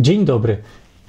Dzień dobry.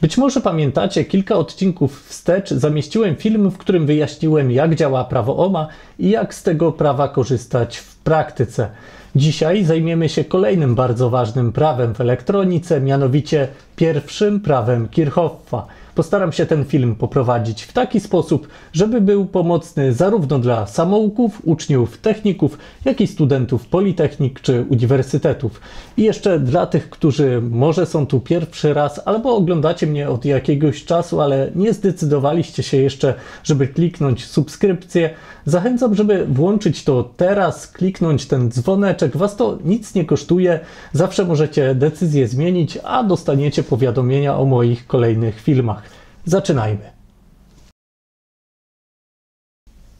Być może pamiętacie, kilka odcinków wstecz zamieściłem film, w którym wyjaśniłem, jak działa prawo OMA i jak z tego prawa korzystać w praktyce. Dzisiaj zajmiemy się kolejnym bardzo ważnym prawem w elektronice, mianowicie pierwszym prawem Kirchhoffa. Postaram się ten film poprowadzić w taki sposób, żeby był pomocny zarówno dla samouków, uczniów, techników, jak i studentów politechnik czy uniwersytetów. I jeszcze dla tych, którzy może są tu pierwszy raz, albo oglądacie mnie od jakiegoś czasu, ale nie zdecydowaliście się jeszcze, żeby kliknąć subskrypcję, zachęcam, żeby włączyć to teraz, kliknąć ten dzwoneczek. Was to nic nie kosztuje, zawsze możecie decyzję zmienić, a dostaniecie powiadomienia o moich kolejnych filmach. Zaczynajmy.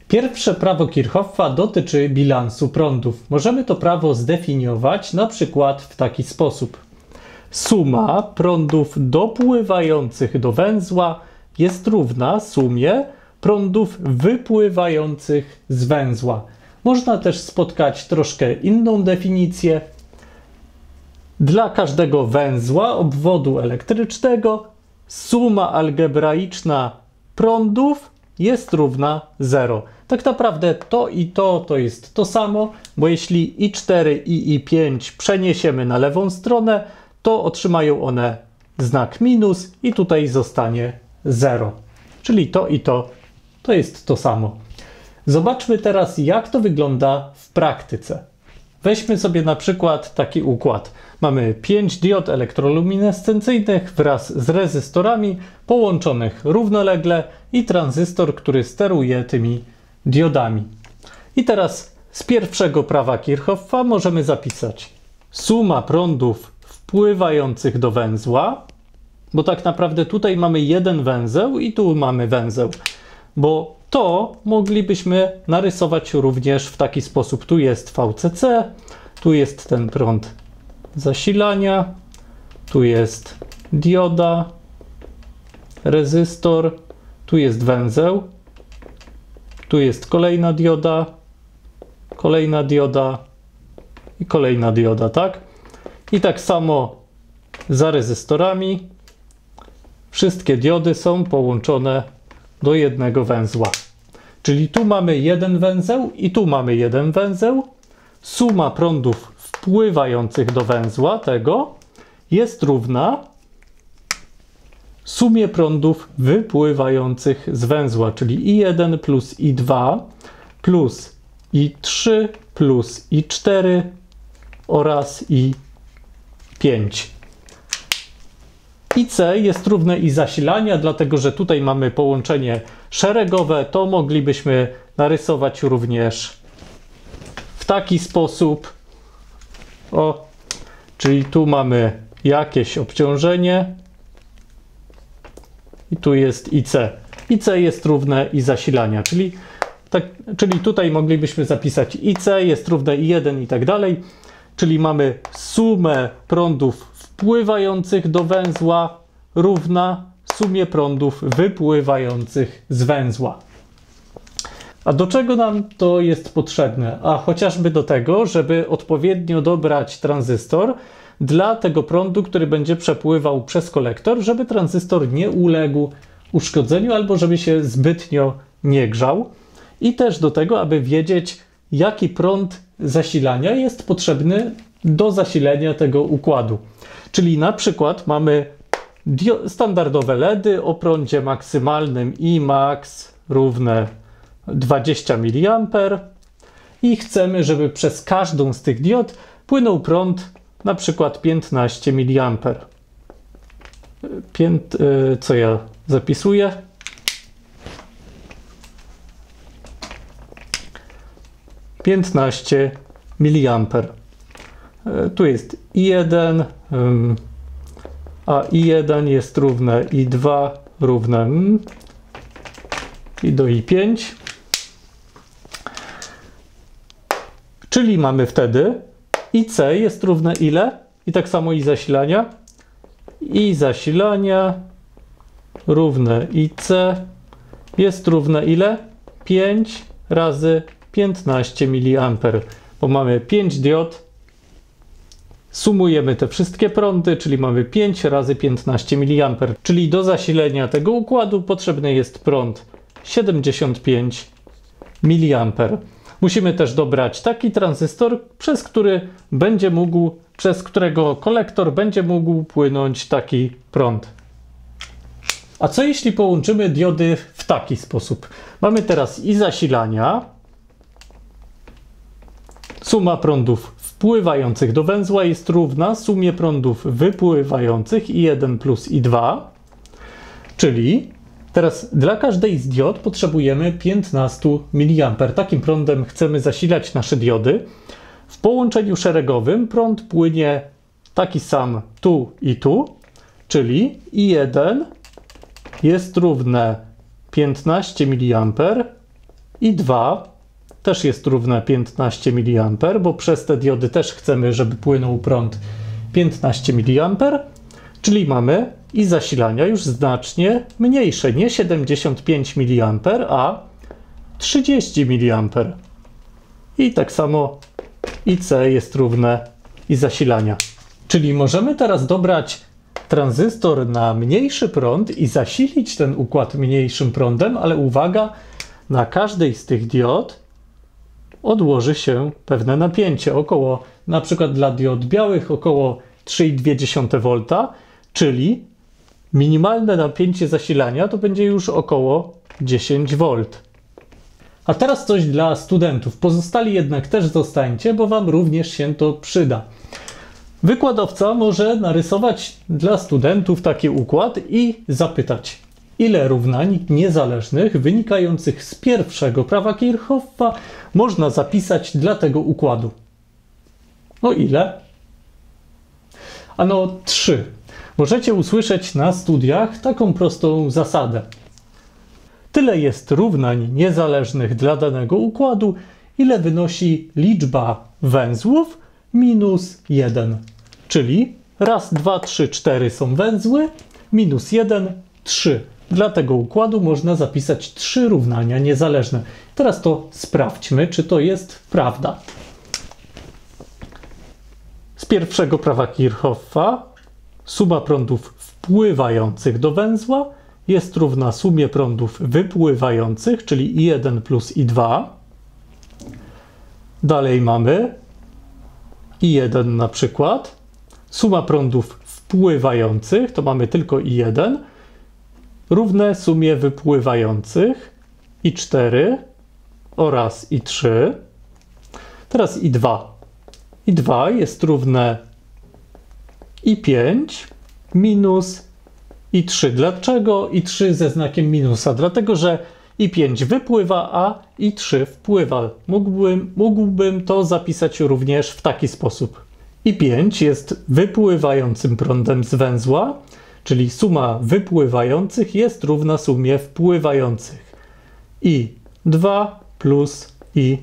Pierwsze prawo Kirchhoffa dotyczy bilansu prądów. Możemy to prawo zdefiniować na przykład w taki sposób. Suma prądów dopływających do węzła jest równa sumie prądów wypływających z węzła. Można też spotkać troszkę inną definicję. Dla każdego węzła obwodu elektrycznego suma algebraiczna prądów jest równa 0. Tak naprawdę to i to to jest to samo, bo jeśli i4 i i5 przeniesiemy na lewą stronę, to otrzymają one znak minus i tutaj zostanie 0. Czyli to i to to jest to samo. Zobaczmy teraz, jak to wygląda w praktyce. Weźmy sobie na przykład taki układ. Mamy 5 diod elektroluminescencyjnych wraz z rezystorami połączonych równolegle i tranzystor, który steruje tymi diodami. I teraz z pierwszego prawa Kirchhoffa możemy zapisać suma prądów wpływających do węzła, bo tak naprawdę tutaj mamy jeden węzeł i tu mamy węzeł, bo to moglibyśmy narysować również w taki sposób. Tu jest VCC, tu jest ten prąd zasilania, tu jest dioda, rezystor, tu jest węzeł, tu jest kolejna dioda, kolejna dioda i kolejna dioda, tak? I tak samo za rezystorami. Wszystkie diody są połączone do jednego węzła. Czyli tu mamy jeden węzeł i tu mamy jeden węzeł. Suma prądów wpływających do węzła tego jest równa sumie prądów wypływających z węzła, czyli I1 plus I2 plus I3 plus I4 oraz I5. IC jest równe i zasilania, dlatego że tutaj mamy połączenie szeregowe, to moglibyśmy narysować również w taki sposób. O, czyli tu mamy jakieś obciążenie i tu jest IC. IC jest równe i zasilania, czyli, tak, czyli tutaj moglibyśmy zapisać IC jest równe I1 i tak dalej, czyli mamy sumę prądów wpływających do węzła równa sumie prądów wypływających z węzła. A do czego nam to jest potrzebne? A chociażby do tego, żeby odpowiednio dobrać tranzystor dla tego prądu, który będzie przepływał przez kolektor, żeby tranzystor nie uległ uszkodzeniu albo żeby się zbytnio nie grzał. I też do tego, aby wiedzieć, jaki prąd zasilania jest potrzebny do zasilenia tego układu. Czyli na przykład mamy standardowe LEDy o prądzie maksymalnym I max równe 20 mA i chcemy, żeby przez każdą z tych diod płynął prąd na przykład 15 mA. Pięt, y, co ja zapisuję? Piętnaście miliamper. E, tu jest I1, a I1 jest równe I2 równe m, i do I5. Czyli mamy wtedy IC jest równe ile? I tak samo i zasilania. I zasilania równe IC jest równe ile? 5 razy 15 mA, bo mamy 5 diod Sumujemy te wszystkie prądy, czyli mamy 5 razy 15 mA, czyli do zasilenia tego układu potrzebny jest prąd 75 mA. Musimy też dobrać taki tranzystor, przez który będzie mógł, przez którego kolektor będzie mógł płynąć taki prąd. A co jeśli połączymy diody w taki sposób? Mamy teraz i zasilania, suma prądów wpływających do węzła jest równa sumie prądów wypływających I1 plus I2, czyli teraz dla każdej z diod potrzebujemy 15 mA. Takim prądem chcemy zasilać nasze diody. W połączeniu szeregowym prąd płynie taki sam tu i tu, czyli I1 jest równe 15 mA i 2 też jest równe 15 mA, bo przez te diody też chcemy, żeby płynął prąd 15 mA, czyli mamy i zasilania już znacznie mniejsze, nie 75 mA, a 30 mA. I tak samo IC jest równe i zasilania. Czyli możemy teraz dobrać tranzystor na mniejszy prąd i zasilić ten układ mniejszym prądem, ale uwaga, na każdej z tych diod odłoży się pewne napięcie, około, na przykład dla diod białych, około 3,2 V, czyli minimalne napięcie zasilania to będzie już około 10 V. A teraz coś dla studentów. Pozostali jednak też zostańcie, bo Wam również się to przyda. Wykładowca może narysować dla studentów taki układ i zapytać, ile równań niezależnych wynikających z pierwszego prawa Kirchhoffa można zapisać dla tego układu. No ile? Ano trzy. Możecie usłyszeć na studiach taką prostą zasadę. Tyle jest równań niezależnych dla danego układu, ile wynosi liczba węzłów minus 1. Czyli raz, dwa, trzy, cztery są węzły, minus 1, 3. Dla tego układu można zapisać trzy równania niezależne. Teraz to sprawdźmy, czy to jest prawda. Z pierwszego prawa Kirchhoffa suma prądów wpływających do węzła jest równa sumie prądów wypływających, czyli I1 plus I2. Dalej mamy I1 na przykład. Suma prądów wpływających, to mamy tylko I1, równe sumie wypływających I4 oraz I3. Teraz I2. I2 jest równe I5 minus I3. Dlaczego I3 ze znakiem minusa? Dlatego, że I5 wypływa, a I3 wpływa. Mógłbym, mógłbym to zapisać również w taki sposób. I5 jest wypływającym prądem z węzła, czyli suma wypływających jest równa sumie wpływających. I 2 plus i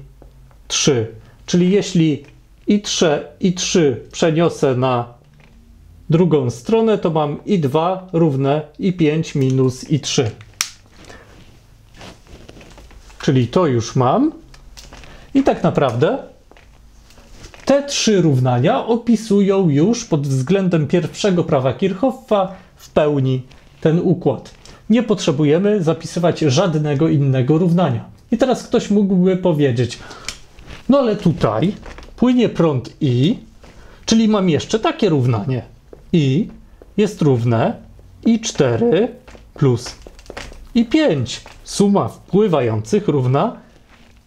3. Czyli jeśli i 3, i 3 przeniosę na drugą stronę, to mam i 2 równe i 5 minus i 3. Czyli to już mam. I tak naprawdę te trzy równania opisują już pod względem pierwszego prawa Kirchhoffa w pełni ten układ. Nie potrzebujemy zapisywać żadnego innego równania. I teraz ktoś mógłby powiedzieć, no ale tutaj płynie prąd I, czyli mam jeszcze takie równanie. I jest równe I4 plus I5. Suma wpływających równa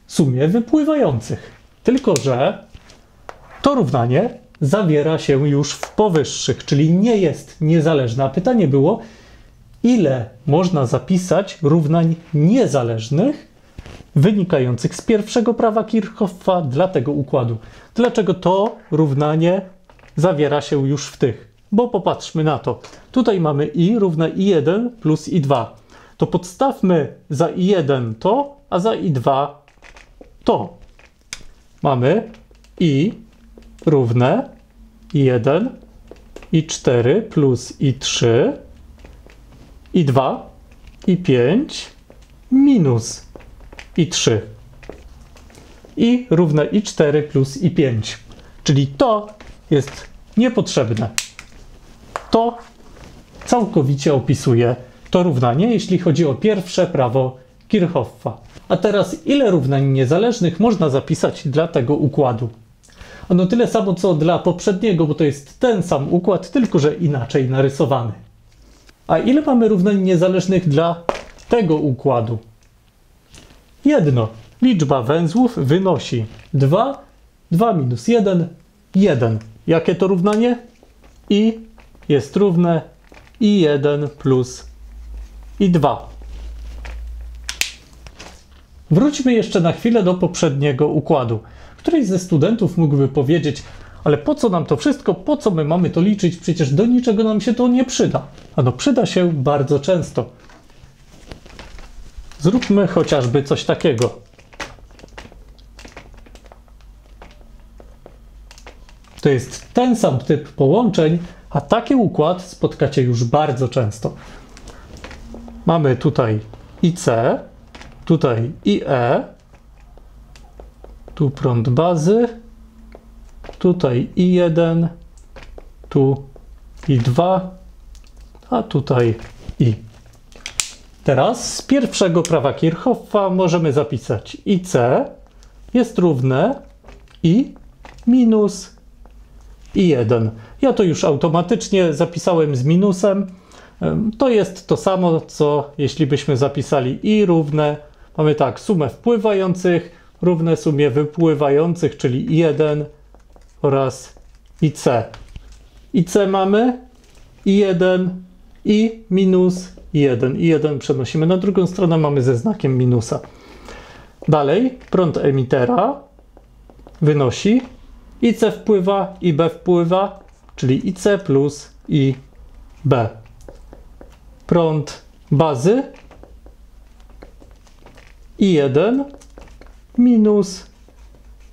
sumie wypływających. Tylko, że to równanie zawiera się już w powyższych, czyli nie jest niezależne. pytanie było, ile można zapisać równań niezależnych wynikających z pierwszego prawa Kirchhoffa dla tego układu. Dlaczego to równanie zawiera się już w tych? Bo popatrzmy na to. Tutaj mamy i równa i1 plus i2. To podstawmy za i1 to, a za i2 to. Mamy i równe i1, i4 plus i3, i2, i5 minus i3 i równe i4 plus i5. Czyli to jest niepotrzebne. To całkowicie opisuje to równanie, jeśli chodzi o pierwsze prawo Kirchhoffa. A teraz ile równań niezależnych można zapisać dla tego układu? Ano tyle samo co dla poprzedniego, bo to jest ten sam układ, tylko że inaczej narysowany. A ile mamy równań niezależnych dla tego układu? Jedno. Liczba węzłów wynosi 2, 2 minus 1, 1. Jakie to równanie? I jest równe i1 plus i2. Wróćmy jeszcze na chwilę do poprzedniego układu. Któryś ze studentów mógłby powiedzieć, ale po co nam to wszystko, po co my mamy to liczyć, przecież do niczego nam się to nie przyda. Ano przyda się bardzo często. Zróbmy chociażby coś takiego. To jest ten sam typ połączeń, a taki układ spotkacie już bardzo często. Mamy tutaj IC, tutaj IE, tu prąd bazy, tutaj I1, tu I2, a tutaj I. Teraz z pierwszego prawa Kirchhoffa możemy zapisać IC jest równe I minus I1. Ja to już automatycznie zapisałem z minusem. To jest to samo, co jeśli byśmy zapisali I równe. Mamy tak, sumę wpływających równe sumie wypływających, czyli I1 oraz IC. IC mamy I1 i minus I1. I1 przenosimy na drugą stronę, mamy ze znakiem minusa. Dalej prąd emitera wynosi IC wpływa, IB wpływa, czyli IC plus IB. Prąd bazy I1 minus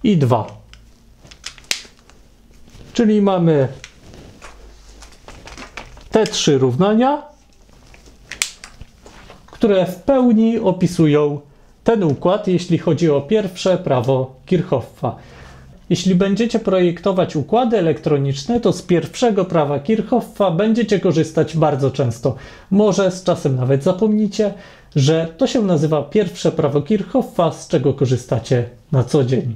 I2. Czyli mamy te trzy równania, które w pełni opisują ten układ, jeśli chodzi o pierwsze prawo Kirchhoffa. Jeśli będziecie projektować układy elektroniczne, to z pierwszego prawa Kirchhoffa będziecie korzystać bardzo często. Może z czasem nawet zapomnicie, że to się nazywa pierwsze prawo Kirchhoffa, z czego korzystacie na co dzień.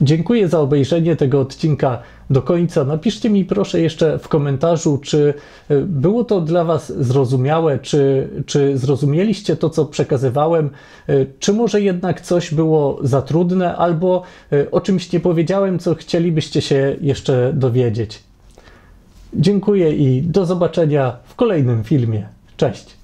Dziękuję za obejrzenie tego odcinka do końca. Napiszcie mi proszę jeszcze w komentarzu, czy e, było to dla Was zrozumiałe, czy, czy zrozumieliście to, co przekazywałem, e, czy może jednak coś było za trudne, albo e, o czymś nie powiedziałem, co chcielibyście się jeszcze dowiedzieć. Dziękuję i do zobaczenia w kolejnym filmie. Cześć!